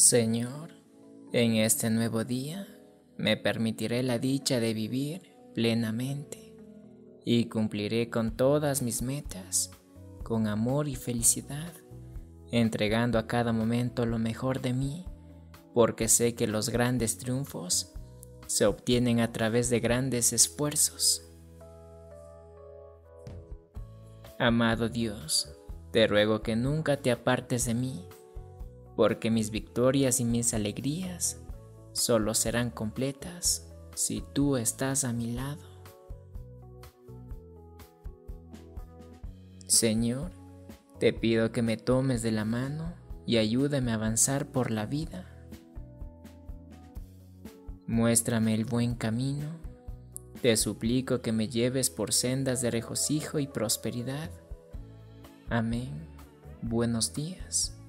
Señor, en este nuevo día me permitiré la dicha de vivir plenamente y cumpliré con todas mis metas, con amor y felicidad, entregando a cada momento lo mejor de mí, porque sé que los grandes triunfos se obtienen a través de grandes esfuerzos. Amado Dios, te ruego que nunca te apartes de mí, porque mis victorias y mis alegrías solo serán completas si tú estás a mi lado. Señor, te pido que me tomes de la mano y ayúdame a avanzar por la vida. Muéstrame el buen camino. Te suplico que me lleves por sendas de regocijo y prosperidad. Amén. Buenos días.